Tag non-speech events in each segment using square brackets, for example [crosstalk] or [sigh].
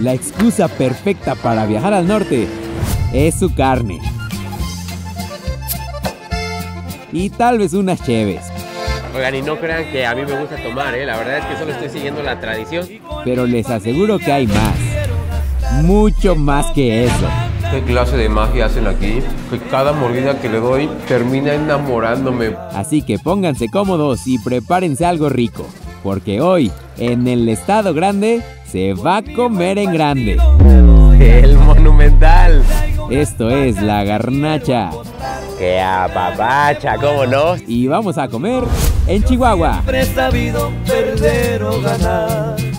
la excusa perfecta para viajar al norte es su carne. Y tal vez unas cheves. Oigan, y no crean que a mí me gusta tomar, ¿eh? la verdad es que solo estoy siguiendo la tradición. Pero les aseguro que hay más. Mucho más que eso. ¿Qué clase de magia hacen aquí? Que cada mordida que le doy termina enamorándome. Así que pónganse cómodos y prepárense algo rico. Porque hoy, en el estado grande, se va a comer en grande. El monumental. Esto es la garnacha. ¡Qué apapacha! ¿Cómo no? Y vamos a comer en Chihuahua. sabido perder o ganar.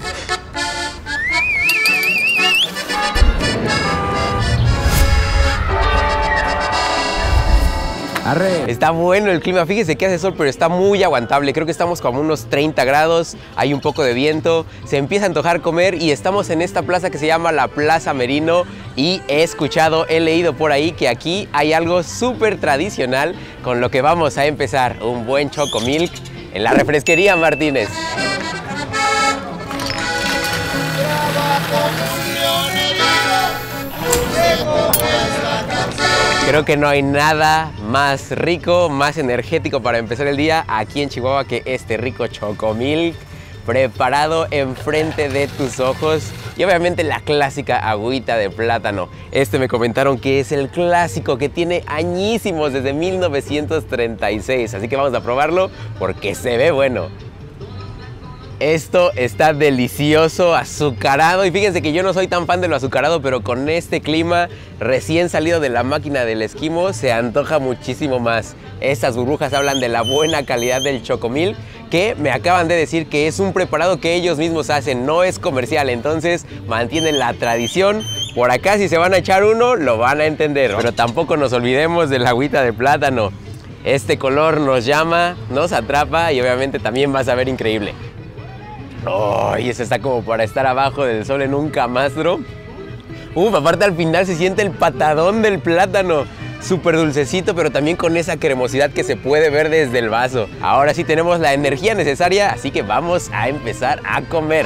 Arre. Está bueno el clima, fíjese que hace sol, pero está muy aguantable. Creo que estamos como unos 30 grados, hay un poco de viento, se empieza a antojar comer y estamos en esta plaza que se llama la Plaza Merino y he escuchado, he leído por ahí que aquí hay algo súper tradicional con lo que vamos a empezar, un buen Choco Milk en la refresquería Martínez. Creo que no hay nada más rico, más energético para empezar el día aquí en Chihuahua que este rico chocomilk preparado enfrente de tus ojos y obviamente la clásica agüita de plátano. Este me comentaron que es el clásico que tiene añísimos desde 1936, así que vamos a probarlo porque se ve bueno. Esto está delicioso, azucarado. Y fíjense que yo no soy tan fan de lo azucarado, pero con este clima recién salido de la máquina del esquimo se antoja muchísimo más. Estas burbujas hablan de la buena calidad del chocomil, que me acaban de decir que es un preparado que ellos mismos hacen, no es comercial. Entonces mantienen la tradición. Por acá si se van a echar uno, lo van a entender. Pero tampoco nos olvidemos de la agüita de plátano. Este color nos llama, nos atrapa y obviamente también va a saber increíble. ¡Ay! eso está como para estar abajo del sol en un camastro. Uf, aparte al final se siente el patadón del plátano. Súper dulcecito, pero también con esa cremosidad que se puede ver desde el vaso. Ahora sí tenemos la energía necesaria, así que vamos a empezar a comer.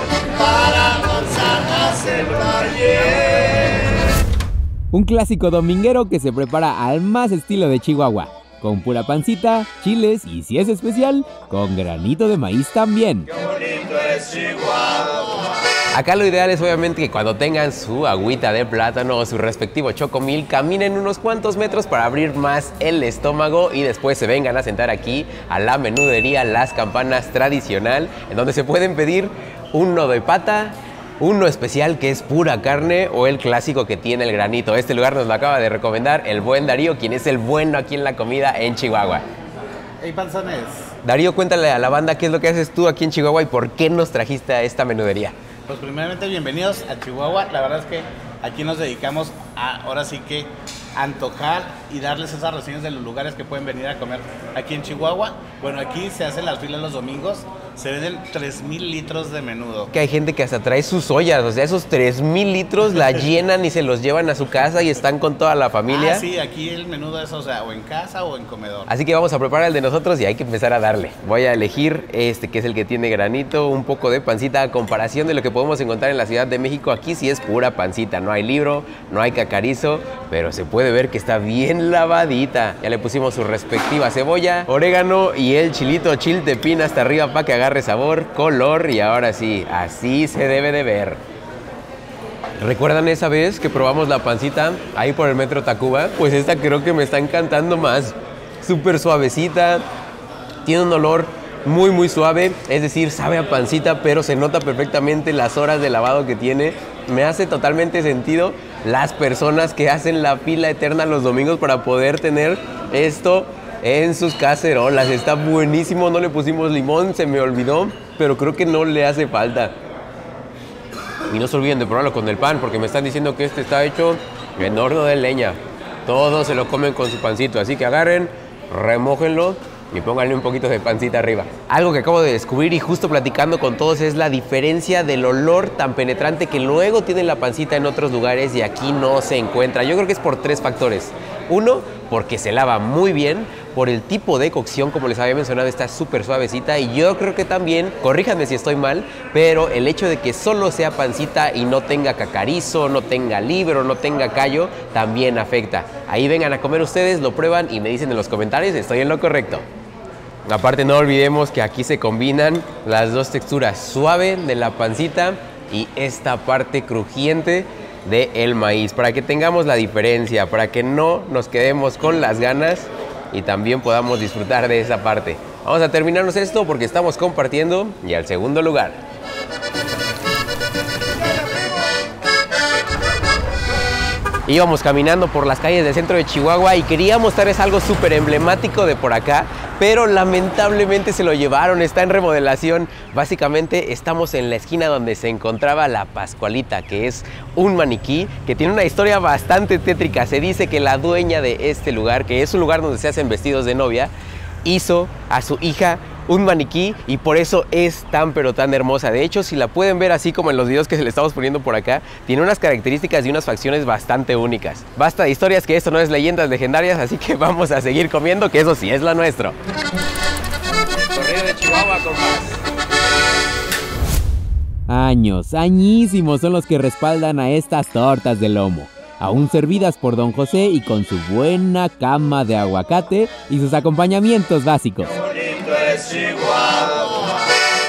Un clásico dominguero que se prepara al más estilo de Chihuahua. Con pura pancita, chiles y si es especial, con granito de maíz también. Acá lo ideal es obviamente que cuando tengan su agüita de plátano o su respectivo chocomil, caminen unos cuantos metros para abrir más el estómago y después se vengan a sentar aquí a la menudería Las Campanas tradicional, en donde se pueden pedir uno de pata, uno especial que es pura carne o el clásico que tiene el granito. Este lugar nos lo acaba de recomendar el buen Darío, quien es el bueno aquí en la comida en Chihuahua. Hey, panzones. Darío, cuéntale a la banda qué es lo que haces tú aquí en Chihuahua y por qué nos trajiste a esta menudería. Pues primeramente bienvenidos a Chihuahua. La verdad es que aquí nos dedicamos a, ahora sí que, antojar y darles esas reseñas de los lugares que pueden venir a comer aquí en Chihuahua. Bueno, aquí se hacen las filas los domingos, se venden 3.000 litros de menudo. Que hay gente que hasta trae sus ollas, o sea, esos 3.000 litros la [laughs] llenan y se los llevan a su casa y están con toda la familia. Ah, sí, aquí el menudo es, o sea, o en casa o en comedor. Así que vamos a preparar el de nosotros y hay que empezar a darle. Voy a elegir este que es el que tiene granito, un poco de pancita a comparación de lo que podemos encontrar en la Ciudad de México. Aquí sí es pura pancita, no hay libro, no hay cacarizo, pero se puede ver que está bien lavadita. Ya le pusimos su respectiva cebolla, orégano y el chilito chiltepín hasta arriba para que agarre sabor, color y ahora sí, así se debe de ver. ¿Recuerdan esa vez que probamos la pancita ahí por el metro Tacuba? Pues esta creo que me está encantando más. Súper suavecita, tiene un olor muy muy suave, es decir, sabe a pancita, pero se nota perfectamente las horas de lavado que tiene. Me hace totalmente sentido las personas que hacen la fila eterna los domingos para poder tener esto en sus cacerolas. Está buenísimo, no le pusimos limón, se me olvidó, pero creo que no le hace falta. Y no se olviden de probarlo con el pan, porque me están diciendo que este está hecho en horno de leña. Todos se lo comen con su pancito, así que agarren, remójenlo y pónganle un poquito de pancita arriba. Algo que acabo de descubrir y justo platicando con todos es la diferencia del olor tan penetrante que luego tiene la pancita en otros lugares y aquí no se encuentra. Yo creo que es por tres factores. Uno, porque se lava muy bien, por el tipo de cocción, como les había mencionado, está súper suavecita y yo creo que también, corríjanme si estoy mal, pero el hecho de que solo sea pancita y no tenga cacarizo, no tenga libro, no tenga callo, también afecta. Ahí vengan a comer ustedes, lo prueban y me dicen en los comentarios, estoy en lo correcto. Aparte no olvidemos que aquí se combinan las dos texturas, suave de la pancita y esta parte crujiente del el maíz, para que tengamos la diferencia, para que no nos quedemos con las ganas y también podamos disfrutar de esa parte. Vamos a terminarnos esto porque estamos compartiendo y al segundo lugar. Íbamos caminando por las calles del centro de Chihuahua y quería mostrarles algo súper emblemático de por acá, pero lamentablemente se lo llevaron, está en remodelación. Básicamente estamos en la esquina donde se encontraba la Pascualita, que es un maniquí que tiene una historia bastante tétrica. Se dice que la dueña de este lugar, que es un lugar donde se hacen vestidos de novia, hizo a su hija un maniquí y por eso es tan pero tan hermosa. De hecho, si la pueden ver así como en los videos que se [laughs] le estamos poniendo por acá, tiene unas características y unas facciones bastante únicas. Basta de historias que esto no es leyendas legendarias, así que [laughs] vamos a seguir comiendo, que eso sí es lo nuestro. Corrido de Chihuahua Años, añísimos son los que respaldan a estas tortas de lomo, aún servidas por don José y con su buena cama de aguacate y sus acompañamientos básicos.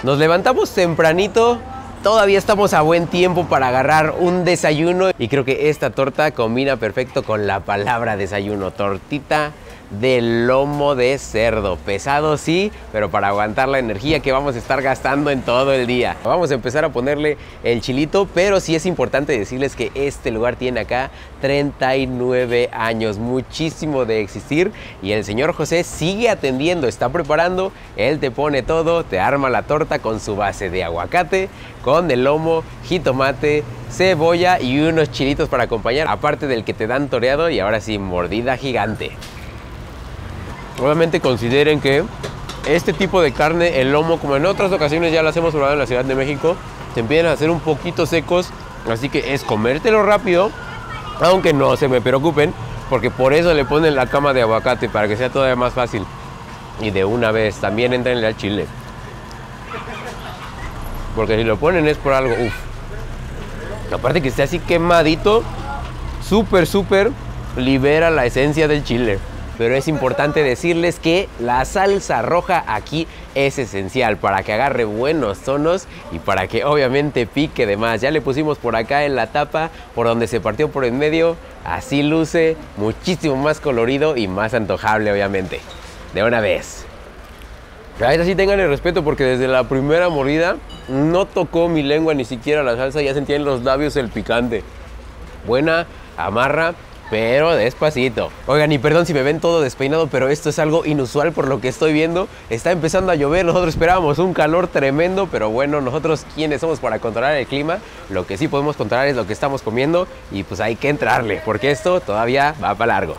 Nos levantamos tempranito, todavía estamos a buen tiempo para agarrar un desayuno y creo que esta torta combina perfecto con la palabra desayuno, tortita de lomo de cerdo. Pesado sí, pero para aguantar la energía que vamos a estar gastando en todo el día. Vamos a empezar a ponerle el chilito, pero sí es importante decirles que este lugar tiene acá 39 años, muchísimo de existir y el señor José sigue atendiendo, está preparando, él te pone todo, te arma la torta con su base de aguacate, con el lomo, jitomate, cebolla y unos chilitos para acompañar, aparte del que te dan toreado y ahora sí, mordida gigante. Obviamente consideren que este tipo de carne, el lomo, como en otras ocasiones ya las hemos probado en la Ciudad de México, se empiezan a hacer un poquito secos, así que es comértelo rápido, aunque no se me preocupen, porque por eso le ponen la cama de aguacate, para que sea todavía más fácil. Y de una vez, también entrenle al chile. Porque si lo ponen es por algo, uff. Aparte que esté así quemadito, súper, súper libera la esencia del chile pero es importante decirles que la salsa roja aquí es esencial para que agarre buenos tonos y para que obviamente pique de más. Ya le pusimos por acá en la tapa, por donde se partió por en medio, así luce muchísimo más colorido y más antojable obviamente. De una vez. Ahí sí tengan el respeto porque desde la primera mordida no tocó mi lengua ni siquiera la salsa, ya sentía en los labios el picante. Buena, amarra pero despacito. Oigan, y perdón si me ven todo despeinado, pero esto es algo inusual por lo que estoy viendo. Está empezando a llover, nosotros esperábamos un calor tremendo, pero bueno, nosotros quienes somos para controlar el clima, lo que sí podemos controlar es lo que estamos comiendo y pues hay que entrarle, porque esto todavía va para largo.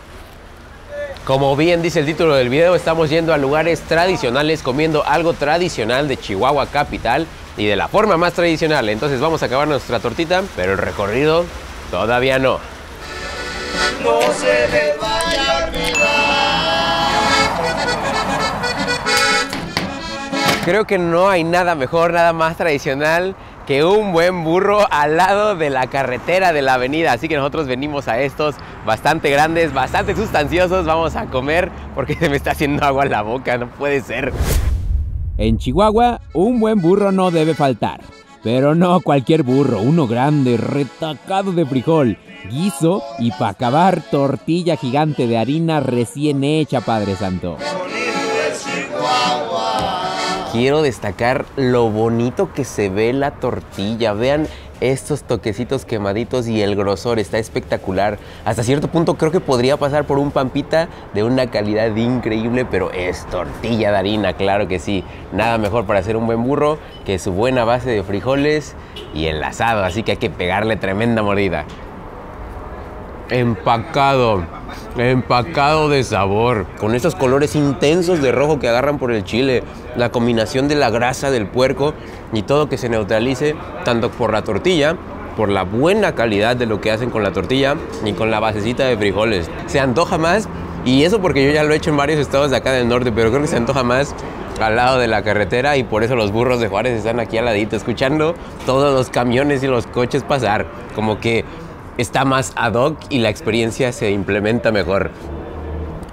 Como bien dice el título del video, estamos yendo a lugares tradicionales, comiendo algo tradicional de Chihuahua capital y de la forma más tradicional. Entonces vamos a acabar nuestra tortita, pero el recorrido todavía no no se les vaya a Creo que no hay nada mejor, nada más tradicional que un buen burro al lado de la carretera de la avenida. Así que nosotros venimos a estos bastante grandes, bastante sustanciosos. Vamos a comer porque se me está haciendo agua en la boca, no puede ser. En Chihuahua, un buen burro no debe faltar. Pero no cualquier burro, uno grande, retacado de frijol, guiso y para acabar tortilla gigante de harina recién hecha, Padre Santo. Quiero destacar lo bonito que se ve la tortilla. Vean estos toquecitos quemaditos y el grosor está espectacular. Hasta cierto punto creo que podría pasar por un pampita de una calidad increíble, pero es tortilla de harina, claro que sí. Nada mejor para hacer un buen burro que su buena base de frijoles y enlazado, así que hay que pegarle tremenda mordida empacado, empacado de sabor, con esos colores intensos de rojo que agarran por el chile, la combinación de la grasa del puerco y todo que se neutralice tanto por la tortilla, por la buena calidad de lo que hacen con la tortilla y con la basecita de frijoles. Se antoja más Y eso porque yo ya lo he hecho en varios estados de acá del norte, pero creo que se antoja más al lado de la carretera y por eso los burros de Juárez están aquí al ladito, escuchando todos los camiones y los coches pasar. Como que está más ad hoc y la experiencia se implementa mejor.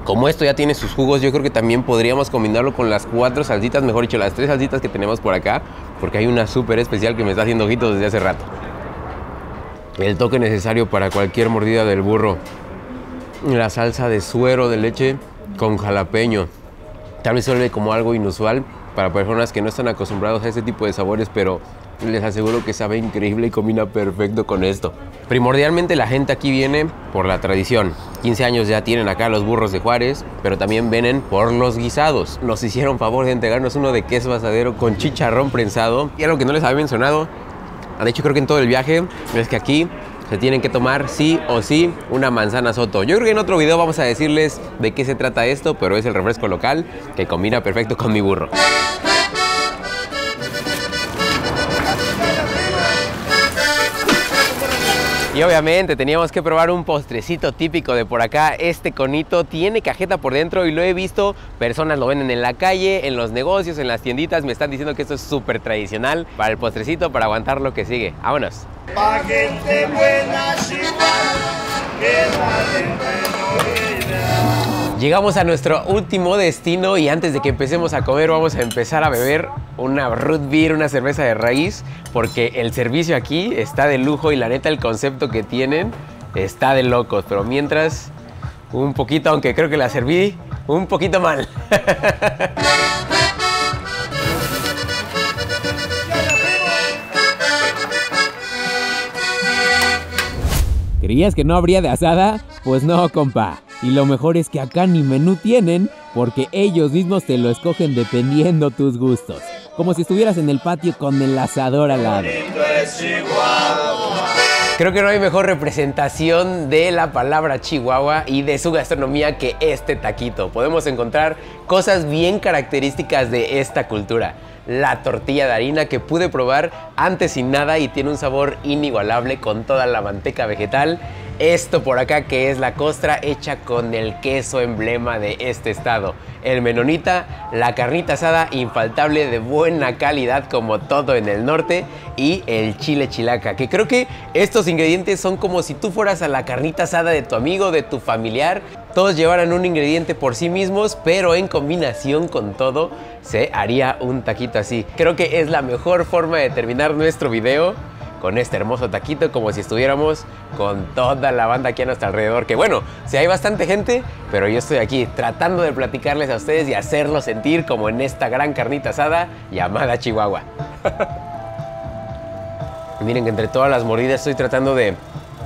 Como esto ya tiene sus jugos, yo creo que también podríamos combinarlo con las cuatro salsitas, mejor dicho, las tres salsitas que tenemos por acá, porque hay una súper especial que me está haciendo ojitos desde hace rato. El toque necesario para cualquier mordida del burro. La salsa de suero de leche con jalapeño. Tal vez suene como algo inusual para personas que no están acostumbrados a este tipo de sabores, pero les aseguro que sabe increíble y combina perfecto con esto. Primordialmente la gente aquí viene por la tradición. 15 años ya tienen acá los burros de Juárez, pero también vienen por los guisados. Nos hicieron favor de entregarnos uno de queso asadero con chicharrón prensado. Y algo que no les había mencionado, de hecho creo que en todo el viaje, es que aquí se tienen que tomar sí o sí una manzana soto. Yo creo que en otro video vamos a decirles de qué se trata esto, pero es el refresco local que combina perfecto con mi burro. Y obviamente teníamos que probar un postrecito típico de por acá. Este conito tiene cajeta por dentro y lo he visto. Personas lo venden en la calle, en los negocios, en las tienditas. Me están diciendo que esto es súper tradicional para el postrecito, para aguantar lo que sigue. Vámonos. Pa' gente buena, que Llegamos a nuestro último destino y antes de que empecemos a comer vamos a empezar a beber una root beer, una cerveza de raíz, porque el servicio aquí está de lujo y la neta el concepto que tienen está de locos. Pero mientras, un poquito, aunque creo que la serví un poquito mal. [laughs] ¿Creías que no habría de asada? Pues no, compa. Y lo mejor es que acá ni menú tienen, porque ellos mismos te lo escogen dependiendo tus gustos. Como si estuvieras en el patio con el asador al lado. Creo que no hay mejor representación de la palabra Chihuahua y de su gastronomía que este taquito. Podemos encontrar cosas bien características de esta cultura. La tortilla de harina que pude probar antes sin nada y tiene un sabor inigualable con toda la manteca vegetal esto por acá que es la costra hecha con el queso emblema de este estado. El menonita, la carnita asada infaltable de buena calidad como todo en el norte y el chile chilaca, que creo que estos ingredientes son como si tú fueras a la carnita asada de tu amigo, de tu familiar. Todos llevaran un ingrediente por sí mismos, pero en combinación con todo se haría un taquito así. Creo que es la mejor forma de terminar nuestro video con este hermoso taquito como si estuviéramos con toda la banda aquí a nuestro alrededor. Que bueno, si hay bastante gente, pero yo estoy aquí tratando de platicarles a ustedes y hacerlos sentir como en esta gran carnita asada llamada Chihuahua. [laughs] Miren que entre todas las mordidas estoy tratando de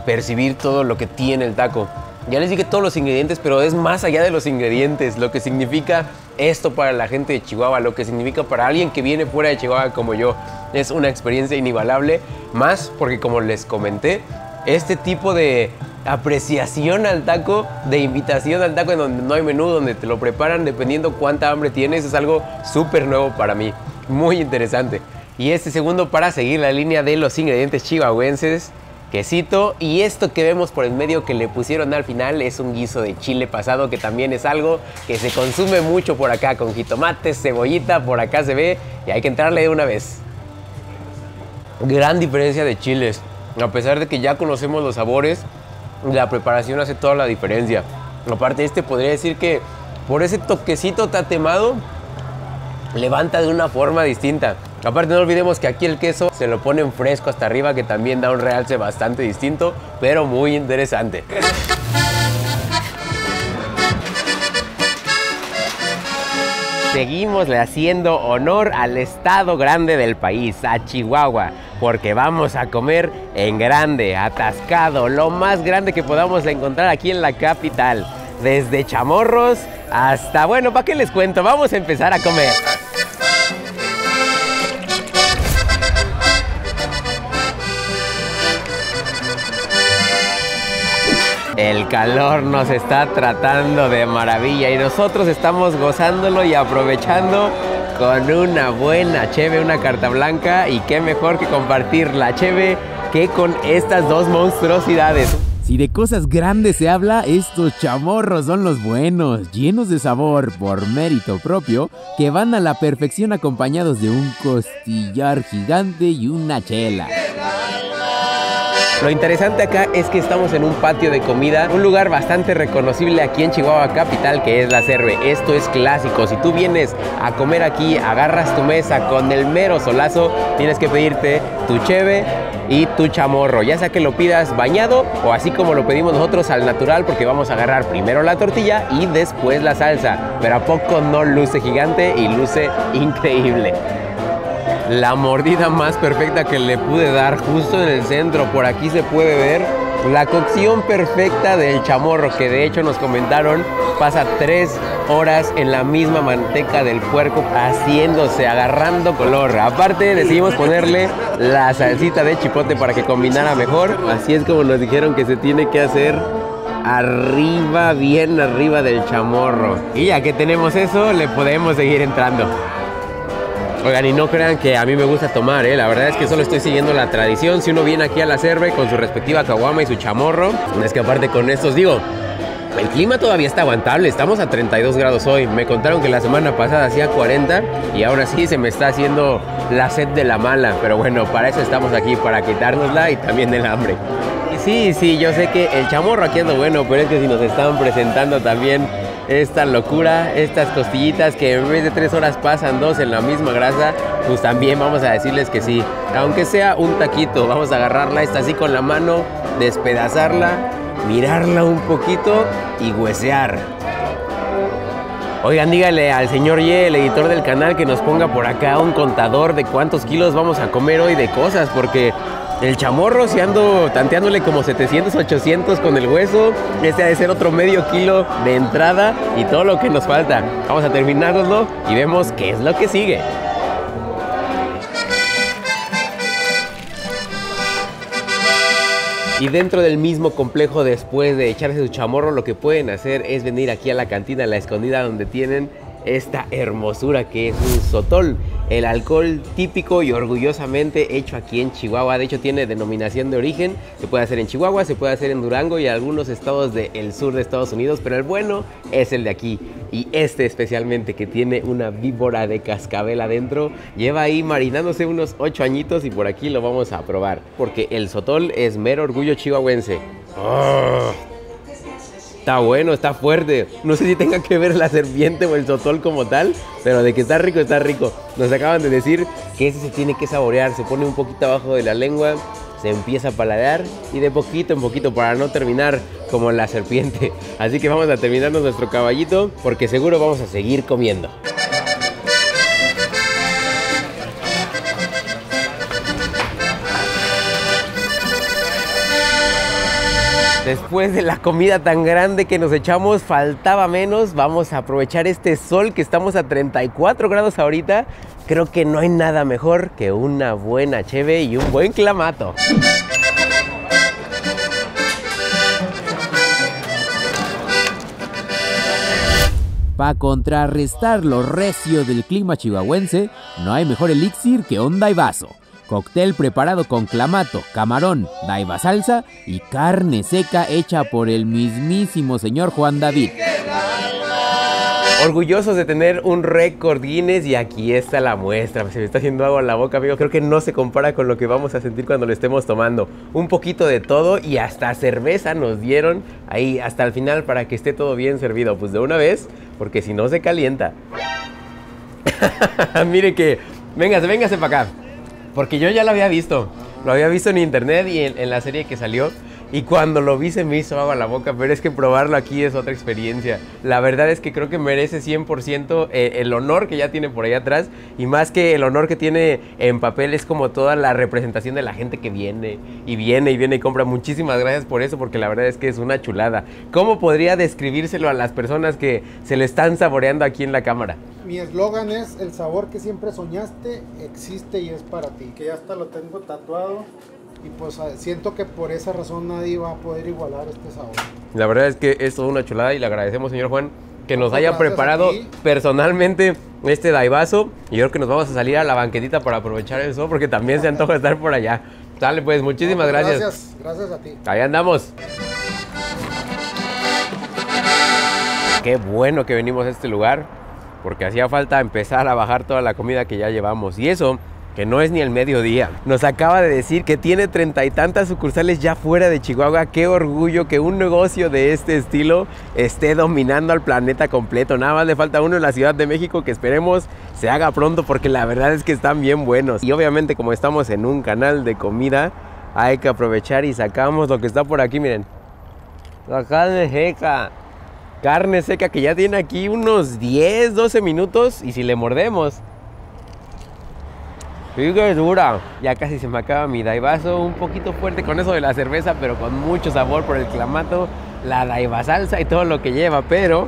percibir todo lo que tiene el taco. Ya les dije todos los ingredientes, pero es más allá de los ingredientes, lo que significa esto para la gente de Chihuahua, lo que significa para alguien que viene fuera de Chihuahua como yo. Es una experiencia inigualable, más porque como les comenté, este tipo de apreciación al taco, de invitación al taco en donde no hay menú, donde te lo preparan dependiendo cuánta hambre tienes, es algo súper nuevo para mí, muy interesante. Y este segundo para seguir la línea de los ingredientes chihuahuenses quesito y esto que vemos por el medio que le pusieron al final es un guiso de chile pasado que también es algo que se consume mucho por acá con jitomates, cebollita, por acá se ve y hay que entrarle de una vez. Gran diferencia de chiles, a pesar de que ya conocemos los sabores, la preparación hace toda la diferencia. Aparte este podría decir que por ese toquecito tatemado levanta de una forma distinta. Aparte no olvidemos que aquí el queso se lo ponen fresco hasta arriba que también da un realce bastante distinto, pero muy interesante. Seguimos haciendo honor al estado grande del país, a Chihuahua, porque vamos a comer en grande, atascado, lo más grande que podamos encontrar aquí en la capital. Desde chamorros hasta, bueno, ¿para qué les cuento? Vamos a empezar a comer. El calor nos está tratando de maravilla y nosotros estamos gozándolo y aprovechando con una buena cheve, una carta blanca y qué mejor que compartir la cheve que con estas dos monstruosidades. Si de cosas grandes se habla, estos chamorros son los buenos, llenos de sabor por mérito propio, que van a la perfección acompañados de un costillar gigante y una chela. Lo interesante acá es que estamos en un patio de comida, un lugar bastante reconocible aquí en Chihuahua Capital, que es la Cerve. Esto es clásico. Si tú vienes a comer aquí, agarras tu mesa con el mero solazo, tienes que pedirte tu cheve y tu chamorro, ya sea que lo pidas bañado o así como lo pedimos nosotros al natural, porque vamos a agarrar primero la tortilla y después la salsa. Pero a poco no luce gigante y luce increíble la mordida más perfecta que le pude dar justo en el centro. Por aquí se puede ver la cocción perfecta del chamorro, que de hecho nos comentaron pasa tres horas en la misma manteca del puerco haciéndose, agarrando color. Aparte decidimos ponerle la salsita de chipote para que combinara mejor. Así es como nos dijeron que se tiene que hacer arriba, bien arriba del chamorro. Y ya que tenemos eso, le podemos seguir entrando. Oigan, y no crean que a mí me gusta tomar, ¿eh? la verdad es que solo estoy siguiendo la tradición. Si uno viene aquí a la cerve con su respectiva caguama y su chamorro, es que aparte con estos digo, el clima todavía está aguantable, estamos a 32 grados hoy. Me contaron que la semana pasada hacía 40 y ahora sí se me está haciendo la sed de la mala. Pero bueno, para eso estamos aquí, para quitárnosla y también el hambre. Y sí, sí, yo sé que el chamorro aquí anda bueno, pero es que si nos están presentando también esta locura, estas costillitas que en vez de tres horas pasan dos en la misma grasa, pues también vamos a decirles que sí. Aunque sea un taquito, vamos a agarrarla esta así con la mano, despedazarla, mirarla un poquito y huesear. Oigan, dígale al señor Ye, el editor del canal, que nos ponga por acá un contador de cuántos kilos vamos a comer hoy de cosas, porque el chamorro, si ando tanteándole como 700, 800 con el hueso, este ha de ser otro medio kilo de entrada y todo lo que nos falta. Vamos a terminárnoslo y vemos qué es lo que sigue. Y dentro del mismo complejo, después de echarse su chamorro, lo que pueden hacer es venir aquí a la cantina, a la escondida, donde tienen esta hermosura que es un sotol, el alcohol típico y orgullosamente hecho aquí en Chihuahua. De hecho tiene denominación de origen, se puede hacer en Chihuahua, se puede hacer en Durango y algunos estados del sur de Estados Unidos, pero el bueno es el de aquí. Y este especialmente que tiene una víbora de cascabel adentro, lleva ahí marinándose unos 8 añitos y por aquí lo vamos a probar, porque el sotol es mero orgullo chihuahuense. ¡Oh! Está bueno, está fuerte. No sé si tenga que ver la serpiente o el sotol como tal, pero de que está rico, está rico. Nos acaban de decir que ese se tiene que saborear. Se pone un poquito abajo de la lengua, se empieza a paladear y de poquito en poquito para no terminar como la serpiente. Así que vamos a terminarnos nuestro caballito porque seguro vamos a seguir comiendo. Después de la comida tan grande que nos echamos, faltaba menos. Vamos a aprovechar este sol que estamos a 34 grados ahorita. Creo que no hay nada mejor que una buena cheve y un buen clamato. Para contrarrestar lo recio del clima chihuahuense, no hay mejor elixir que onda y vaso. Cóctel preparado con clamato, camarón, daiva salsa y carne seca hecha por el mismísimo señor Juan David. Orgullosos de tener un récord Guinness y aquí está la muestra. Se me está haciendo agua en la boca, amigo. Creo que no se compara con lo que vamos a sentir cuando lo estemos tomando. Un poquito de todo y hasta cerveza nos dieron ahí hasta el final para que esté todo bien servido. Pues de una vez, porque si no se calienta. [laughs] Mire que, véngase, véngase para acá. Porque yo ya lo había visto. Lo había visto en internet y en, la serie que salió. Y cuando lo vi se me hizo agua la boca, pero es que probarlo aquí es otra experiencia. La verdad es que creo que merece 100% eh, el honor que ya tiene por ahí atrás y más que el honor que tiene en papel es como toda la representación de la gente que viene y viene y viene y compra. Muchísimas gracias por eso porque la verdad es que es una chulada. ¿Cómo podría describírselo a las personas que se lo están saboreando aquí en la cámara? Mi eslogan es el sabor que siempre soñaste existe y es para ti, que ya hasta lo tengo tatuado y pues siento que por esa razón nadie va a poder igualar este sabor. La verdad es que es toda una chulada y le agradecemos, señor Juan, que nos haya preparado personalmente este daibazo. Y yo creo que nos vamos a salir a la banquetita para aprovechar el sol, porque también se antoja estar por allá. Dale, pues, muchísimas pues, gracias. Gracias, gracias a ti. Ahí andamos. Qué bueno que venimos a este lugar, porque hacía falta empezar a bajar toda la comida que ya llevamos. Y eso que no es ni el mediodía. Nos acaba de decir que tiene treinta y tantas sucursales ya fuera de Chihuahua. Qué orgullo que un negocio de este estilo esté dominando al planeta completo. Nada más le falta uno en la Ciudad de México que esperemos se haga pronto porque la verdad es que están bien buenos. Y obviamente como estamos en un canal de comida, hay que aprovechar y sacamos lo que está por aquí, miren. La carne seca. Carne seca que ya tiene aquí unos 10, 12 minutos y si le mordemos Que dura. Ya casi se me acaba mi daivaso, un poquito fuerte con eso de la cerveza, pero con mucho sabor por el clamato, la daiva salsa y todo lo que lleva. Pero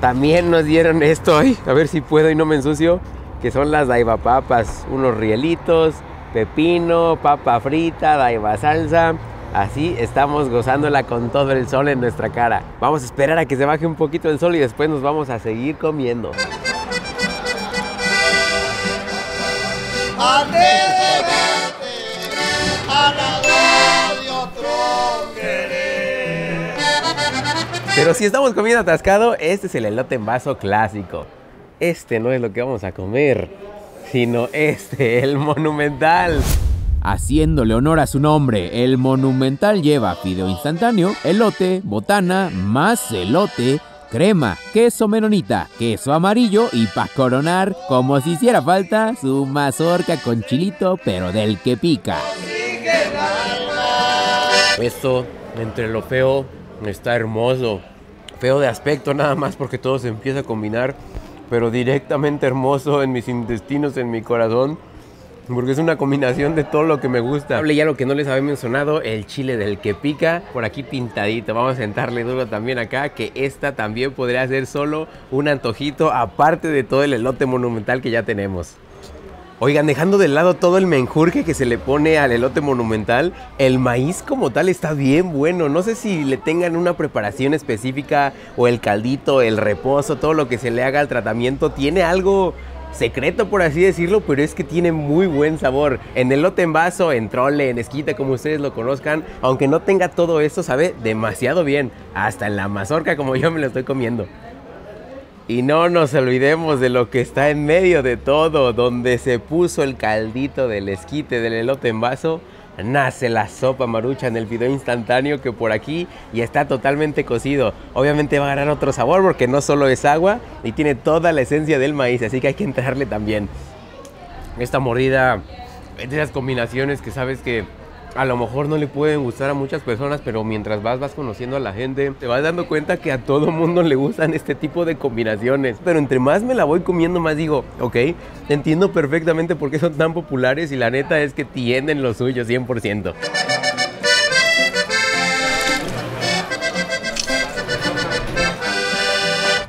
también nos dieron esto hoy, a ver si puedo y no me ensucio, que son las daiva papas, unos rielitos, pepino, papa frita, daiva salsa. Así estamos gozándola con todo el sol en nuestra cara. Vamos a esperar a que se baje un poquito el sol y después nos vamos a seguir comiendo. Pero si estamos comiendo atascado, este es el elote en vaso clásico. Este no es lo que vamos a comer, sino este, el monumental. Haciéndole honor a su nombre, el monumental lleva fideo instantáneo, elote, botana, más elote, crema, queso menonita, queso amarillo y para coronar, como si hiciera falta, su mazorca con chilito, pero del que pica. Esto, entre lo feo, está hermoso. Feo de aspecto nada más porque todo se empieza a combinar, pero directamente hermoso en mis intestinos, en mi corazón. Porque es una combinación de todo lo que me gusta. Hable ya lo que no les había mencionado, el chile del que pica, por aquí pintadito. Vamos a sentarle duro también acá, que esta también podría ser solo un antojito, aparte de todo el elote monumental que ya tenemos. Oigan, dejando de lado todo el menjurje que se le pone al elote monumental, el maíz como tal está bien bueno. No sé si le tengan una preparación específica o el caldito, el reposo, todo lo que se le haga al tratamiento, tiene algo secreto por así decirlo, pero es que tiene muy buen sabor. En elote en vaso, en trole, en esquite, como ustedes lo conozcan, aunque no tenga todo esto, sabe demasiado bien. Hasta en la mazorca como yo me lo estoy comiendo. Y no nos olvidemos de lo que está en medio de todo, donde se puso el caldito del esquite del elote en vaso, nace la sopa marucha en el video instantáneo que por aquí ya está totalmente cocido. Obviamente va a ganar otro sabor porque no solo es agua y tiene toda la esencia del maíz, así que hay que entrarle también. Esta mordida es de esas combinaciones que sabes que a lo mejor no le pueden gustar a muchas personas, pero mientras vas, vas conociendo a la gente, te vas dando cuenta que a todo mundo le gustan este tipo de combinaciones. Pero entre más me la voy comiendo, más digo, ok, entiendo perfectamente por qué son tan populares y la neta es que tienen lo suyo 100%.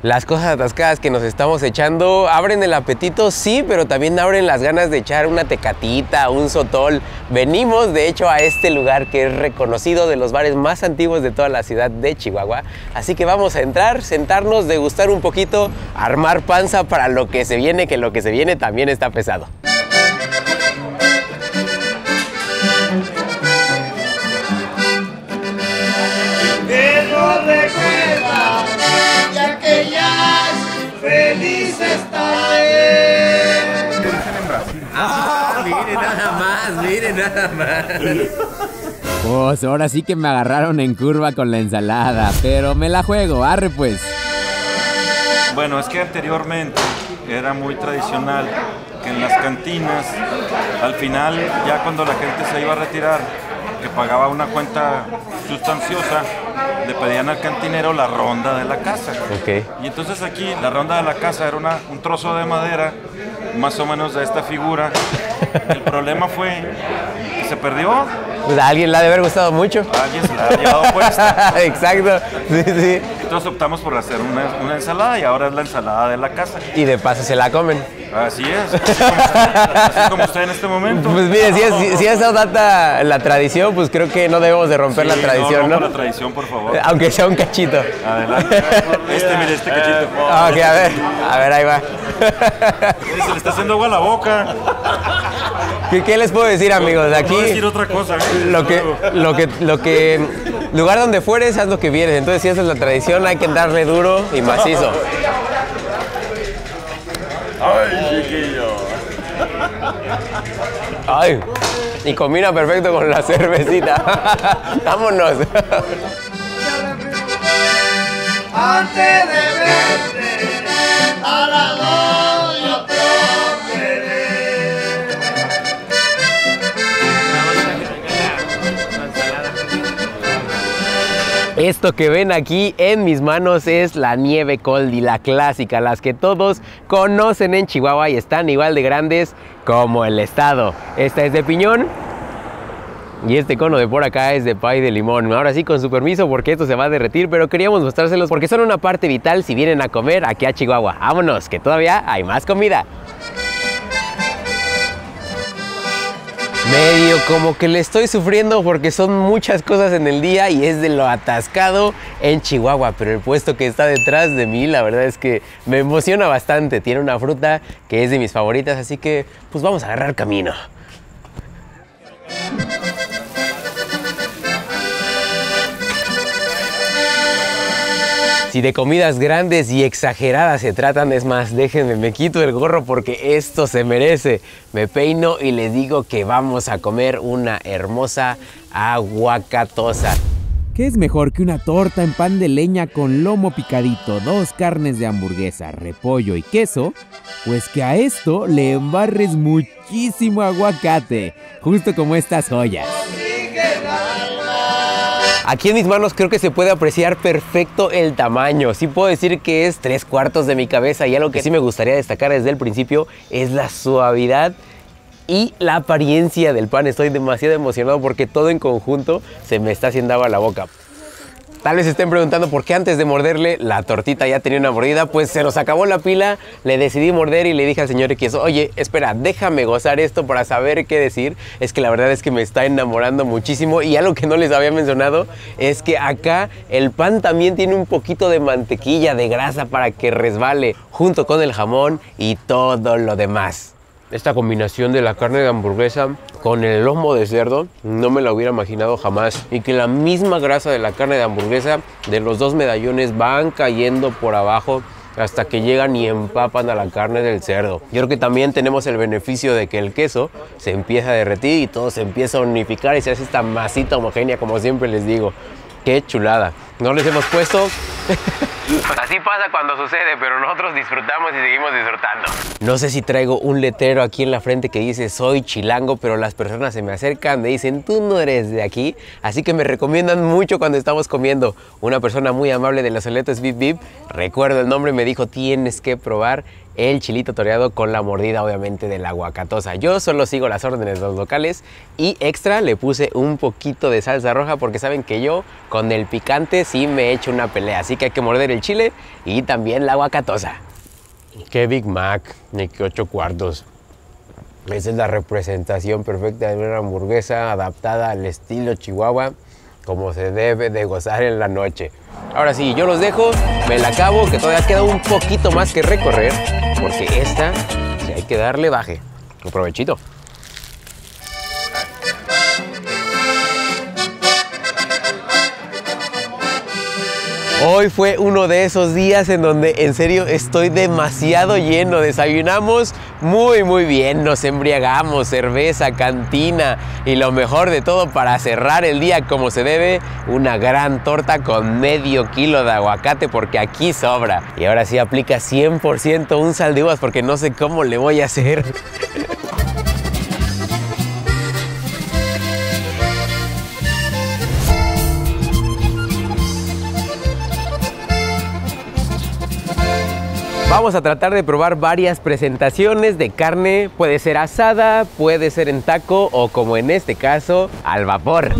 Las cosas atascadas que nos estamos echando abren el apetito, sí, pero también abren las ganas de echar una tecatita, un sotol. Venimos, de hecho, a este lugar que es reconocido de los bares más antiguos de toda la ciudad de Chihuahua. Así que vamos a entrar, sentarnos, degustar un poquito, armar panza para lo que se viene, que lo que se viene también está pesado. ¡Ah! Miren nada más, miren nada más. Pues ahora sí que me agarraron en curva con la ensalada, pero me la juego, arre pues. Bueno, es que anteriormente era muy tradicional que en las cantinas, al final, ya cuando la gente se iba a retirar, pagaba una cuenta sustanciosa, le pedían al cantinero la ronda de la casa. Y entonces aquí la ronda de la casa era una- un trozo de madera, más o menos de esta figura. El problema fue que se perdió, Pues a alguien le ha de haber gustado mucho. alguien se la ha llevado puesta. [laughs] Exacto, sí, sí. Entonces optamos por hacer una, una ensalada y ahora es la ensalada de la casa. Y de paso se la comen. Así es, así como usted, así como usted en este momento. Pues mire, si, es, si, si eso [laughs] data la tradición, pues creo que no debemos de romper Sí, la tradición, rompa ¿no? la tradición, por favor. [laughs] Aunque sea un cachito. Adelante. Este, mire, este cachito. Ah, Ok, a ver, a ver, ahí va. Se le está haciendo agua a la boca. ¿Qué, qué les puedo decir, amigos? Aquí. No decir otra cosa. ¿eh? Lo que, lo que, lo que, lugar donde fueres, haz lo que vienes. Entonces, si esa es la tradición, hay que darle duro y macizo. Ay, chiquillo. Ay, y combina perfecto con la cervecita. [laughs] Vámonos. Antes de verte, a la Esto que ven aquí en mis manos es la nieve Coldi, la clásica, las que todos conocen en Chihuahua y están igual de grandes como el estado. Esta es de piñón y este cono de por acá es de pay de limón. Ahora sí, con su permiso, porque esto se va a derretir, pero queríamos mostrárselos porque son una parte vital si vienen a comer aquí a Chihuahua. Vámonos, que todavía hay más comida. Medio como que le estoy sufriendo porque son muchas cosas en el día y es de lo atascado en Chihuahua, pero el puesto que está detrás de mí la verdad es que me emociona bastante. Tiene una fruta que es de mis favoritas, así que pues vamos a agarrar camino. Si de comidas grandes y exageradas se tratan, es más, déjenme, me quito el gorro porque esto se merece. Me peino y les digo que vamos a comer una hermosa aguacatosa. ¿Qué es mejor que una torta en pan de leña con lomo picadito, dos carnes de hamburguesa, repollo y queso? Pues que a esto le embarres muchísimo aguacate, justo como estas joyas. Aquí en mis manos creo que se puede apreciar perfecto el tamaño. Sí puedo decir que es tres cuartos de mi cabeza y algo que sí me gustaría destacar desde el principio es la suavidad y la apariencia del pan. Estoy demasiado emocionado porque todo en conjunto se me está haciendo agua la boca. Tal vez estén preguntando por qué antes de morderle la tortita ya tenía una mordida. Pues se nos acabó la pila, le decidí morder y le dije al señor X, oye, espera, déjame gozar esto para saber qué decir. Es que la verdad es que me está enamorando muchísimo y algo que no les había mencionado es que acá el pan también tiene un poquito de mantequilla, de grasa para que resbale junto con el jamón y todo lo demás. Esta combinación de la carne de hamburguesa con el lomo de cerdo no me la hubiera imaginado jamás. Y que la misma grasa de la carne de hamburguesa de los dos medallones van cayendo por abajo hasta que llegan y empapan a la carne del cerdo. Yo creo que también tenemos el beneficio de que el queso se empieza a derretir y todo se empieza a unificar y se hace esta masita homogénea como siempre les digo. Qué chulada. No les hemos puesto Así pasa cuando sucede, pero nosotros disfrutamos y seguimos disfrutando. No sé si traigo un letrero aquí en la frente que dice soy chilango, pero las personas se me acercan, me dicen tú no eres de aquí, así que me recomiendan mucho cuando estamos comiendo. Una persona muy amable de las aletas Bip Bip, recuerdo el nombre, me dijo tienes que probar el chilito toreado con la mordida obviamente de la aguacatosa. Yo solo sigo las órdenes de los locales y extra le puse un poquito de salsa roja porque saben que yo con el picante sí me he hecho una pelea, así que hay que morder el chile y también la aguacatosa. Qué Big Mac, ni que ocho cuartos. Esa es la representación perfecta de una hamburguesa adaptada al estilo chihuahua como se debe de gozar en la noche. Ahora sí, yo los dejo, me la acabo, que todavía queda un poquito más que recorrer, porque esta, si hay que darle baje. Un provechito. Hoy fue uno de esos días en donde en serio estoy demasiado lleno. Desayunamos muy muy bien, nos embriagamos, cerveza, cantina y lo mejor de todo para cerrar el día como se debe, una gran torta con medio kilo de aguacate porque aquí sobra. Y ahora sí aplica 100% un sal de uvas porque no sé cómo le voy a hacer. Vamos a tratar de probar varias presentaciones de carne, puede ser asada, puede ser en taco o como en este caso, al vapor.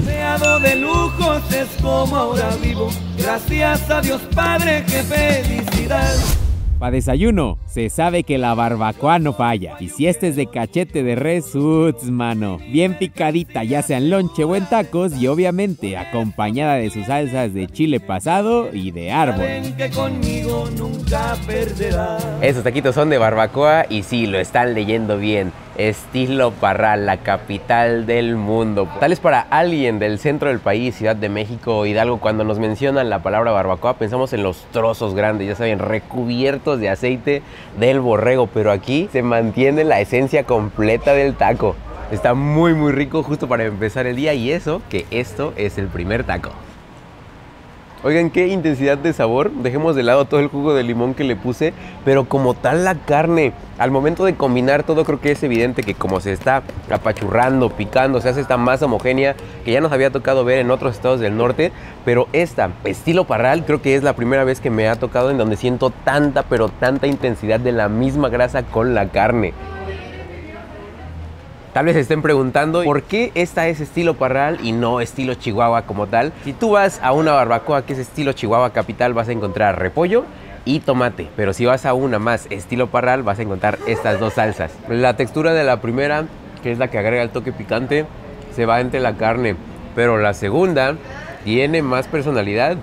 Gracias a Dios Padre, qué felicidad. Para desayuno, se sabe que la barbacoa no falla. Y si este es de cachete de res, uts, mano. Bien picadita, ya sea en lonche o en tacos, y obviamente acompañada de sus salsas de chile pasado y de árbol. Saben que conmigo nunca perderá. Esos taquitos son de barbacoa y sí, lo están leyendo bien. Estilo Parral, la capital del mundo. Tal es para alguien del centro del país, Ciudad de México, Hidalgo, cuando nos mencionan la palabra barbacoa, pensamos en los trozos grandes, ya saben, recubiertos de aceite del borrego, pero aquí se mantiene la esencia completa del taco. Está muy muy rico justo para empezar el día y eso que esto es el primer taco. Oigan, qué intensidad de sabor. Dejemos de lado todo el jugo de limón que le puse, pero como tal la carne, al momento de combinar todo creo que es evidente que como se está apachurrando, picando, se hace esta masa homogénea que ya nos había tocado ver en otros estados del norte, pero esta, estilo parral, creo que es la primera vez que me ha tocado en donde siento tanta, pero tanta intensidad de la misma grasa con la carne. Tal vez estén preguntando por qué esta es estilo parral y no estilo chihuahua como tal. Si tú vas a una barbacoa que es estilo chihuahua capital vas a encontrar repollo y tomate, pero si vas a una más estilo parral vas a encontrar estas dos salsas. La textura de la primera, que es la que agrega el toque picante, se va entre la carne, pero la segunda tiene más personalidad,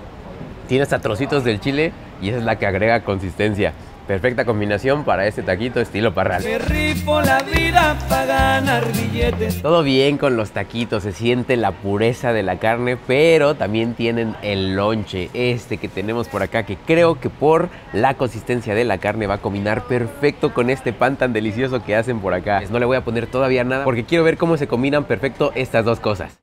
tiene hasta trocitos del chile y esa es la que agrega consistencia. Perfecta combinación para este taquito estilo parral. Me rifo la vida para ganar billetes. Todo bien con los taquitos, se siente la pureza de la carne, pero también tienen el lonche, este que tenemos por acá, que creo que por la consistencia de la carne va a combinar perfecto con este pan tan delicioso que hacen por acá. No le voy a poner todavía nada porque quiero ver cómo se combinan perfecto estas dos cosas.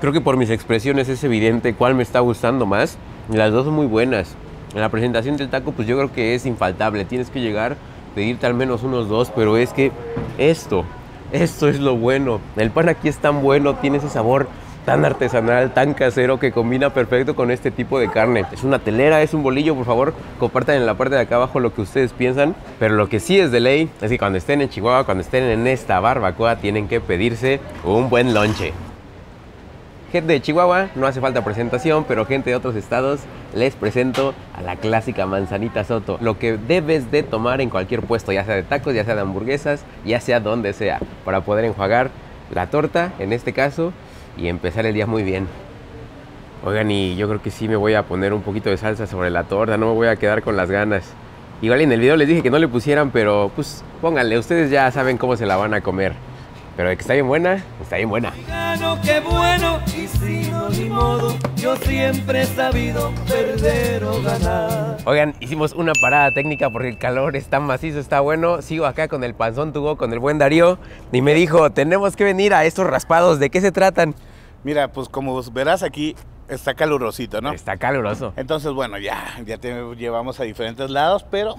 Creo que por mis expresiones es evidente cuál me está gustando más. Las dos son muy buenas. En la presentación del taco, pues yo creo que es infaltable. Tienes que llegar, pedirte al menos unos dos, pero es que esto, esto es lo bueno. El pan aquí es tan bueno, tiene ese sabor tan artesanal, tan casero que combina perfecto con este tipo de carne. Es una telera, es un bolillo, por favor, compartan en la parte de acá abajo lo que ustedes piensan. Pero lo que sí es de ley es que cuando estén en Chihuahua, cuando estén en esta barbacoa, tienen que pedirse un buen lonche. Gente de Chihuahua, no hace falta presentación, pero gente de otros estados, les presento a la clásica manzanita soto. Lo que debes de tomar en cualquier puesto, ya sea de tacos, ya sea de hamburguesas, ya sea donde sea, para poder enjuagar la torta, en este caso, y empezar el día muy bien. Oigan, y yo creo que sí me voy a poner un poquito de salsa sobre la torta, no me voy a quedar con las ganas. Igual en el video les dije que no le pusieran, pero pues pónganle, ustedes ya saben cómo se la van a comer. Pero de que está bien buena, está bien buena. Gano, qué bueno, y si no, ni modo. Yo siempre he sabido perder o ganar. Oigan, hicimos una parada técnica porque el calor está macizo, está bueno. Sigo acá con el panzón tuvo con el buen Darío y me dijo, tenemos que venir a estos raspados, ¿de qué se tratan? Mira, pues como verás aquí está calurosito, ¿no? Está caluroso. Entonces, bueno, ya, ya te llevamos a diferentes lados, pero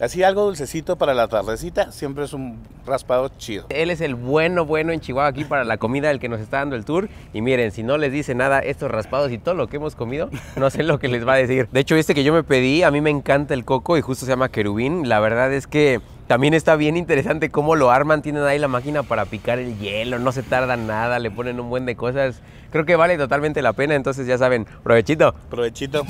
así algo dulcecito para la tardecita, siempre es un raspado chido. Él es el bueno, bueno en Chihuahua aquí para la comida del que nos está dando el tour. Y miren, si no les dice nada estos raspados y todo lo que hemos comido, no sé lo que les va a decir. De hecho, este que yo me pedí, a mí me encanta el coco y justo se llama querubín. La verdad es que también está bien interesante cómo lo arman. Tienen ahí la máquina para picar el hielo, no se tarda nada, le ponen un buen de cosas. Creo que vale totalmente la pena, entonces ya saben, provechito. Provechito.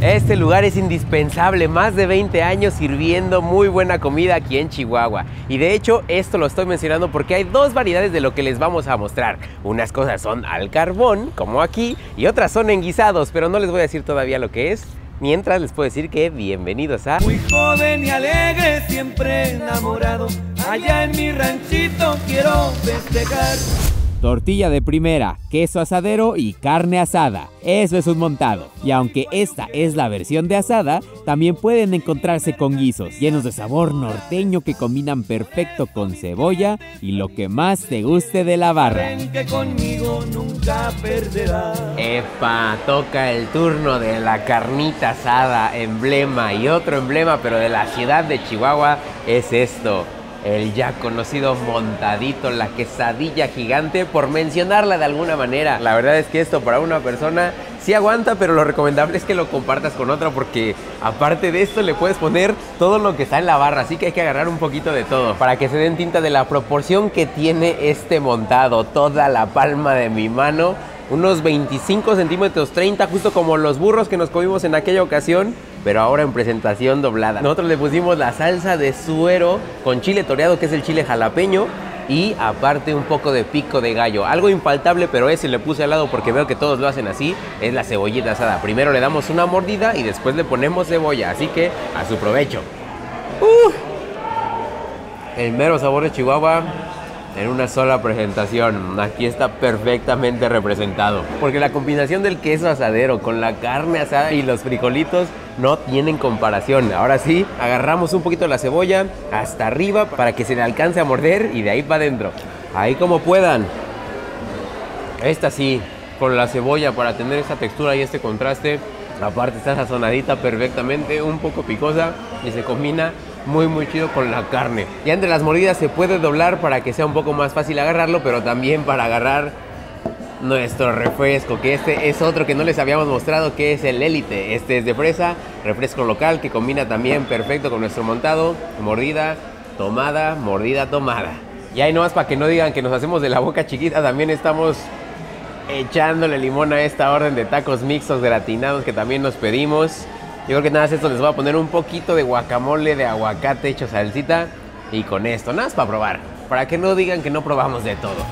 Este lugar es indispensable, más de 20 años sirviendo muy buena comida aquí en Chihuahua. Y de hecho esto lo estoy mencionando porque hay dos variedades de lo que les vamos a mostrar. Unas cosas son al carbón, como aquí, y otras son en guisados, pero no les voy a decir todavía lo que es. Mientras les puedo decir que bienvenidos a... Muy joven y alegre, siempre enamorado. Allá en mi ranchito quiero festejar. Tortilla de primera, queso asadero y carne asada. Eso es un montado. Y aunque esta es la versión de asada, también pueden encontrarse con guisos llenos de sabor norteño que combinan perfecto con cebolla y lo que más te guste de la barra. Que conmigo nunca perderá. Epa, toca el turno de la carnita asada, emblema y otro emblema, pero de la ciudad de Chihuahua es esto. El ya conocido montadito, la quesadilla gigante, por mencionarla de alguna manera. La verdad es que esto para una persona sí aguanta, pero lo recomendable es que lo compartas con otra porque aparte de esto le puedes poner todo lo que está en la barra, así que hay que agarrar un poquito de todo para que se den tinta de la proporción que tiene este montado, toda la palma de mi mano unos 25 centímetros 30, justo como los burros que nos comimos en aquella ocasión, pero ahora en presentación doblada. Nosotros le pusimos la salsa de suero con chile toreado, que es el chile jalapeño, y aparte un poco de pico de gallo. Algo infaltable, pero ese le puse al lado porque veo que todos lo hacen así, es la cebollita asada. Primero le damos una mordida y después le ponemos cebolla, así que a su provecho. ¡Uh! El mero sabor de Chihuahua en una sola presentación. Aquí está perfectamente representado. Porque la combinación del queso asadero con la carne asada y los frijolitos no tienen comparación. Ahora sí, agarramos un poquito la cebolla hasta arriba para que se le alcance a morder y de ahí para adentro. Ahí como puedan. Esta sí, con la cebolla para tener esa textura y este contraste. Aparte está sazonadita perfectamente, un poco picosa y se combina muy muy chido con la carne. Ya entre las mordidas se puede doblar para que sea un poco más fácil agarrarlo, pero también para agarrar nuestro refresco, que este es otro que no les habíamos mostrado, que es el élite. Este es de fresa, refresco local que combina también perfecto con nuestro montado, mordida, tomada, mordida, tomada. Y ahí nomás para que no digan que nos hacemos de la boca chiquita, también estamos echándole limón a esta orden de tacos mixtos gratinados que también nos pedimos. Yo creo que nada más esto les voy a poner un poquito de guacamole de aguacate hecho salsita y con esto, nada más para probar, para que no digan que no probamos de todo.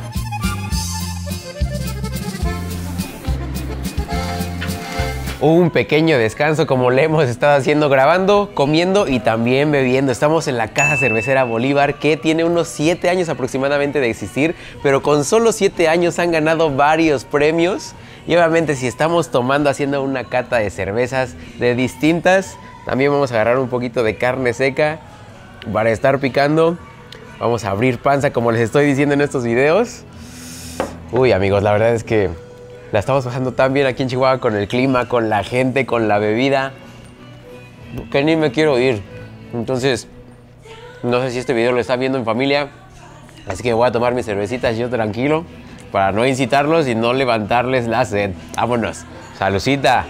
un pequeño descanso como le hemos estado haciendo grabando, comiendo y también bebiendo. Estamos en la Casa Cervecera Bolívar que tiene unos 7 años aproximadamente de existir, pero con solo 7 años han ganado varios premios. Y obviamente si estamos tomando, haciendo una cata de cervezas de distintas, también vamos a agarrar un poquito de carne seca para estar picando. Vamos a abrir panza como les estoy diciendo en estos videos. Uy amigos, la verdad es que la estamos pasando tan bien aquí en Chihuahua con el clima, con la gente, con la bebida, que ni me quiero ir. Entonces, no sé si este video lo está viendo en familia, así que voy a tomar mis cervecitas yo tranquilo para no incitarlos y no levantarles la sed. Vámonos. Salucita.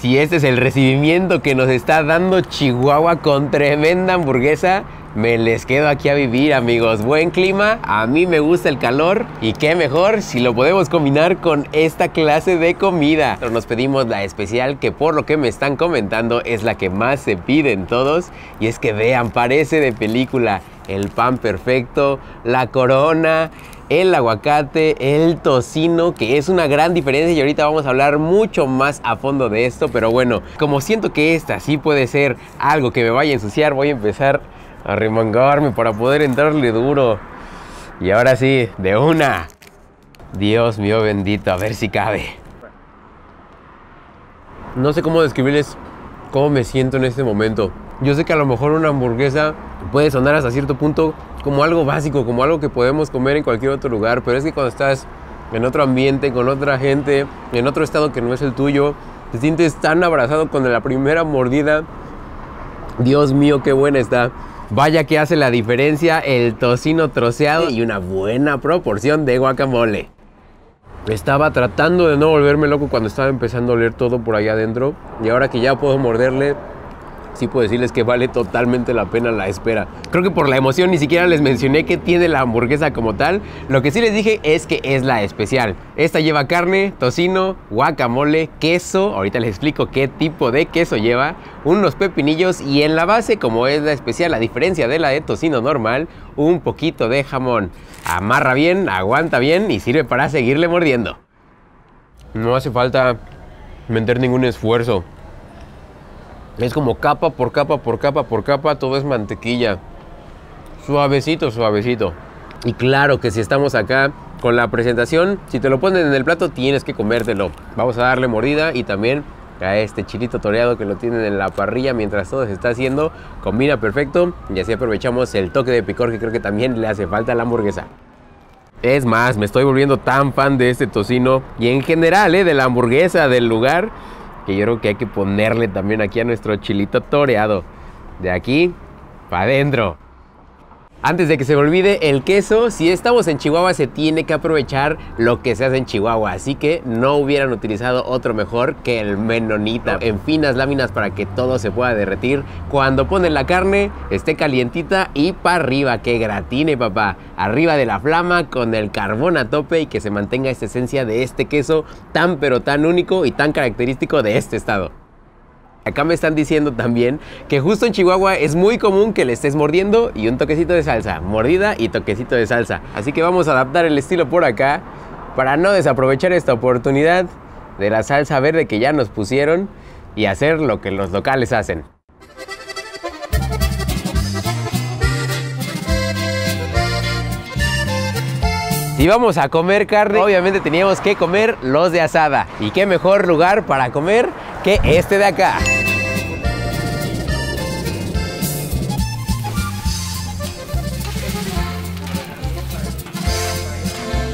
Si este es el recibimiento que nos está dando Chihuahua con tremenda hamburguesa, me les quedo aquí a vivir, amigos. Buen clima, a mí me gusta el calor y qué mejor si lo podemos combinar con esta clase de comida. Nos pedimos la especial que por lo que me están comentando es la que más se piden todos y es que vean, parece de película. El pan perfecto, la corona, el aguacate, el tocino, que es una gran diferencia y ahorita vamos a hablar mucho más a fondo de esto, pero bueno, como siento que esta sí puede ser algo que me vaya a ensuciar, voy a empezar arremangarme para poder entrarle duro. Y ahora sí, de una. Dios mío bendito, a ver si cabe. No sé cómo describirles cómo me siento en este momento. Yo sé que a lo mejor una hamburguesa puede sonar hasta cierto punto como algo básico, como algo que podemos comer en cualquier otro lugar, pero es que cuando estás en otro ambiente, con otra gente, en otro estado que no es el tuyo, te sientes tan abrazado con la primera mordida. Dios mío, qué buena está. Vaya que hace la diferencia el tocino troceado y una buena proporción de guacamole. Estaba tratando de no volverme loco cuando estaba empezando a oler todo por allá adentro y ahora que ya puedo morderle, sí puedo decirles que vale totalmente la pena la espera. Creo que por la emoción ni siquiera les mencioné que tiene la hamburguesa como tal. Lo que sí les dije es que es la especial. Esta lleva carne, tocino, guacamole, queso. Ahorita les explico qué tipo de queso lleva. Unos pepinillos y en la base, como es la especial, a diferencia de la de tocino normal, un poquito de jamón. Amarra bien, aguanta bien y sirve para seguirle mordiendo. No hace falta meter ningún esfuerzo. Es como capa por capa por capa por capa, todo es mantequilla. Suavecito, suavecito. Y claro que si estamos acá con la presentación, si te lo ponen en el plato tienes que comértelo. Vamos a darle mordida y también a este chilito toreado que lo tienen en la parrilla mientras todo se está haciendo. Combina perfecto y así aprovechamos el toque de picor que creo que también le hace falta a la hamburguesa. Es más, me estoy volviendo tan fan de este tocino y en general ¿eh? de la hamburguesa del lugar que yo creo que hay que ponerle también aquí a nuestro chilito toreado. De aquí para adentro. Antes de que se me olvide el queso, si estamos en Chihuahua se tiene que aprovechar lo que se hace en Chihuahua, así que no hubieran utilizado otro mejor que el menonita en finas láminas para que todo se pueda derretir. Cuando ponen la carne esté calientita y para arriba, que gratine papá, arriba de la flama con el carbón a tope y que se mantenga esta esencia de este queso tan pero tan único y tan característico de este estado. Acá me están diciendo también que justo en Chihuahua es muy común que le estés mordiendo y un toquecito de salsa, mordida y toquecito de salsa. Así que vamos a adaptar el estilo por acá para no desaprovechar esta oportunidad de la salsa verde que ya nos pusieron y hacer lo que los locales hacen. Si vamos a comer carne, obviamente teníamos que comer los de asada. ¿Y qué mejor lugar para comer que este de acá?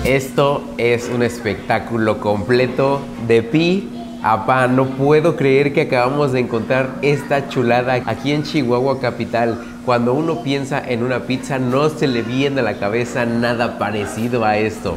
Esto es un espectáculo completo de pi a pa. No puedo creer que acabamos de encontrar esta chulada aquí en Chihuahua capital. Cuando uno piensa en una pizza no se le viene a la cabeza nada parecido a esto.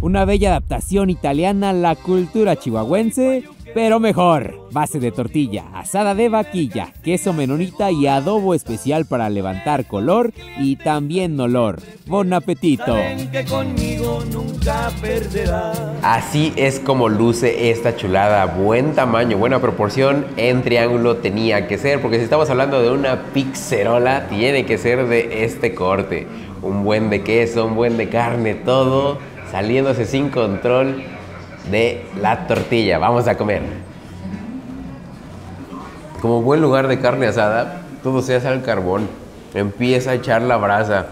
Una bella adaptación italiana a la cultura chihuahuense, pero mejor. Base de tortilla, asada de vaquilla, queso menonita y adobo especial para levantar color y también olor. Bon apetito. Saben que conmigo nunca perderás. Así es como luce esta chulada. Buen tamaño, buena proporción en triángulo tenía que ser, porque si estamos hablando de una pizzerola, tiene que ser de este corte. Un buen de queso, un buen de carne, todo saliéndose sin control de la tortilla. Vamos a comer. Como buen lugar de carne asada, todo se hace al carbón. Empieza a echar la brasa.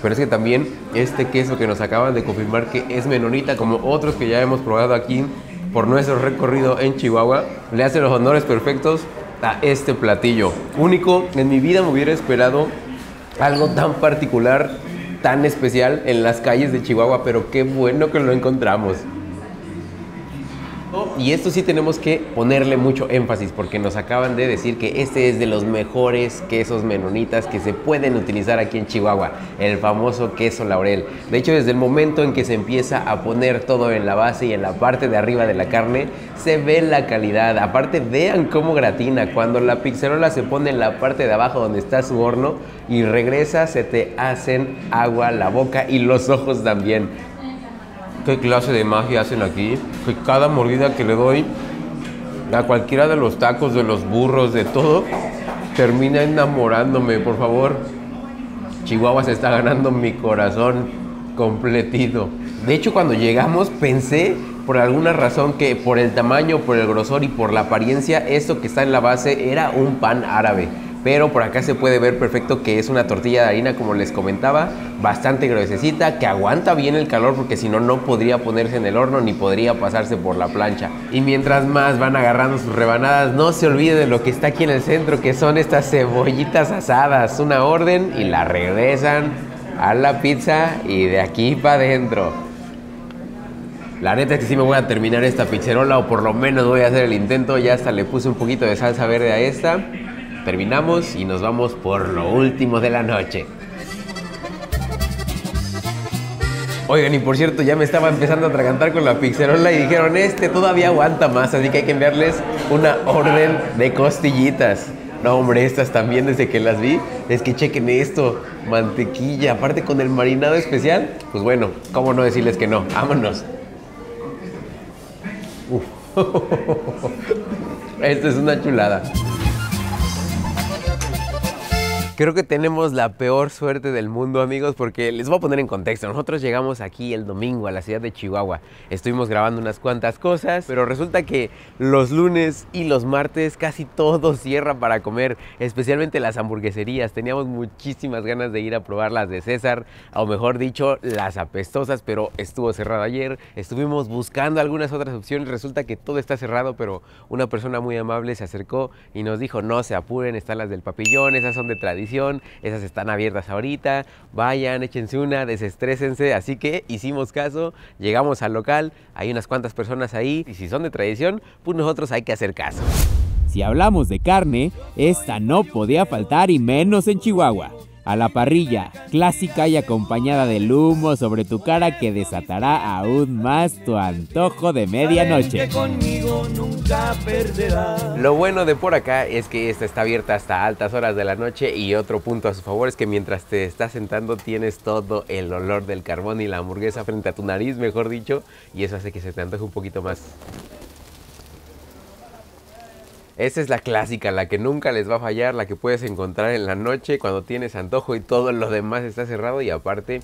Pero es que también este queso que nos acaban de confirmar que es menonita, como otros que ya hemos probado aquí por nuestro recorrido en Chihuahua, le hace los honores perfectos a este platillo. Único, en mi vida me hubiera esperado algo tan particular, tan especial en las calles de Chihuahua, pero qué bueno que lo encontramos. Y esto sí tenemos que ponerle mucho énfasis porque nos acaban de decir que este es de los mejores quesos menonitas que se pueden utilizar aquí en Chihuahua, el famoso queso laurel. De hecho, desde el momento en que se empieza a poner todo en la base y en la parte de arriba de la carne, se ve la calidad. Aparte, vean cómo gratina. Cuando la pizzerola se pone en la parte de abajo donde está su horno y regresa, se te hacen agua la boca y los ojos también qué clase de magia hacen aquí. Que cada mordida que le doy a cualquiera de los tacos, de los burros, de todo, termina enamorándome, por favor. Chihuahua se está ganando mi corazón completito. De hecho, cuando llegamos pensé por alguna razón que por el tamaño, por el grosor y por la apariencia, esto que está en la base era un pan árabe pero por acá se puede ver perfecto que es una tortilla de harina, como les comentaba, bastante gruesecita, que aguanta bien el calor porque si no, no podría ponerse en el horno ni podría pasarse por la plancha. Y mientras más van agarrando sus rebanadas, no se olvide de lo que está aquí en el centro, que son estas cebollitas asadas. Una orden y la regresan a la pizza y de aquí para adentro. La neta es que sí me voy a terminar esta pizzerola o por lo menos voy a hacer el intento. Ya hasta le puse un poquito de salsa verde a esta. Terminamos y nos vamos por lo último de la noche. Oigan, y por cierto, ya me estaba empezando a atragantar con la pizzerola y dijeron, este todavía aguanta más, así que hay que enviarles una orden de costillitas. No, hombre, estas también desde que las vi, es que chequen esto, mantequilla, aparte con el marinado especial, pues bueno, ¿cómo no decirles que no? Vámonos. Uf. [laughs] Esto es una chulada. Creo que tenemos la peor suerte del mundo, amigos, porque les voy a poner en contexto. Nosotros llegamos aquí el domingo a la ciudad de Chihuahua. Estuvimos grabando unas cuantas cosas, pero resulta que los lunes y los martes casi todo [laughs] cierra para comer, especialmente las hamburgueserías. Teníamos muchísimas ganas de ir a probar las de César, o mejor dicho, las apestosas, pero estuvo cerrado ayer. Estuvimos buscando algunas otras opciones. Resulta que todo está cerrado, pero una persona muy amable se acercó y nos dijo, no se apuren, están las del papillón, esas son de tradición esas están abiertas ahorita, vayan, échense una, desestrésense, así que hicimos caso, llegamos al local, hay unas cuantas personas ahí y si son de tradición, pues nosotros hay que hacer caso. Si hablamos de carne, esta no podía faltar y menos en Chihuahua. A la parrilla, clásica y acompañada del humo sobre tu cara que desatará aún más tu antojo de medianoche. Lo bueno de por acá es que esta está abierta hasta altas horas de la noche y otro punto a su favor es que mientras te estás sentando tienes todo el olor del carbón y la hamburguesa frente a tu nariz, mejor dicho, y eso hace que se te antoje un poquito más. Esta es la clásica, la que nunca les va a fallar, la que puedes encontrar en la noche cuando tienes antojo y todo lo demás está cerrado y aparte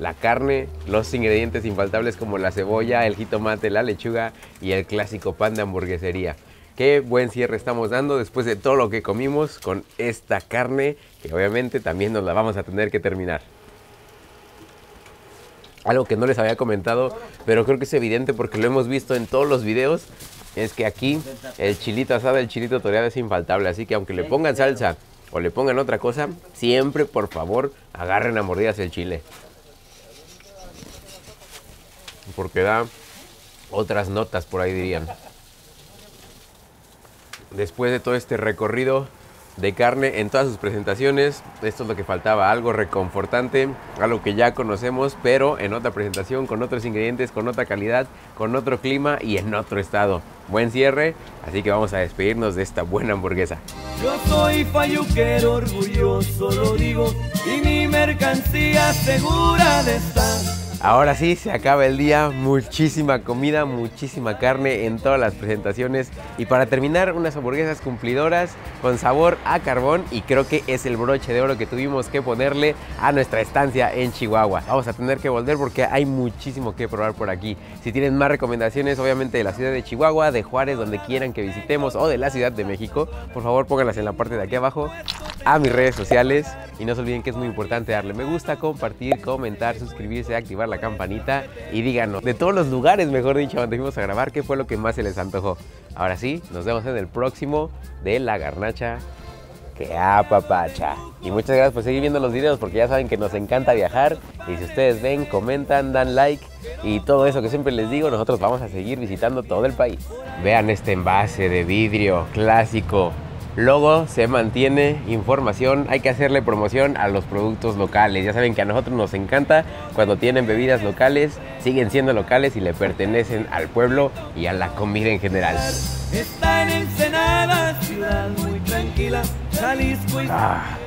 la carne, los ingredientes infaltables como la cebolla, el jitomate, la lechuga y el clásico pan de hamburguesería. Qué buen cierre estamos dando después de todo lo que comimos con esta carne que obviamente también nos la vamos a tener que terminar. Algo que no les había comentado, pero creo que es evidente porque lo hemos visto en todos los videos, es que aquí el chilito asado, el chilito toreado es infaltable. Así que aunque le pongan salsa o le pongan otra cosa, siempre por favor agarren a mordidas el chile. Porque da otras notas por ahí dirían. Después de todo este recorrido de carne en todas sus presentaciones, esto es lo que faltaba, algo reconfortante, algo que ya conocemos, pero en otra presentación, con otros ingredientes, con otra calidad, con otro clima y en otro estado. Buen cierre, así que vamos a despedirnos de esta buena hamburguesa. Yo soy falluquero orgulloso, lo digo, y mi mercancía segura de estar. Ahora sí, se acaba el día, muchísima comida, muchísima carne en todas las presentaciones y para terminar unas hamburguesas cumplidoras con sabor a carbón y creo que es el broche de oro que tuvimos que ponerle a nuestra estancia en Chihuahua. Vamos a tener que volver porque hay muchísimo que probar por aquí. Si tienen más recomendaciones, obviamente de la ciudad de Chihuahua, de Juárez, donde quieran que visitemos o de la Ciudad de México, por favor pónganlas en la parte de aquí abajo a mis redes sociales y no se olviden que es muy importante darle me gusta, compartir, comentar, suscribirse, activar la campanita y díganos de todos los lugares, mejor dicho, donde fuimos a grabar, qué fue lo que más se les antojó. Ahora sí, nos vemos en el próximo de La Garnacha que apapacha. Y muchas gracias por seguir viendo los videos porque ya saben que nos encanta viajar y si ustedes ven, comentan, dan like y todo eso que siempre les digo, nosotros vamos a seguir visitando todo el país. Vean este envase de vidrio clásico Luego se mantiene información, hay que hacerle promoción a los productos locales. Ya saben que a nosotros nos encanta cuando tienen bebidas locales, siguen siendo locales y le pertenecen al pueblo y a la comida en general. Está en Ensenada, ciudad muy tranquila, Jalisco y... Ah.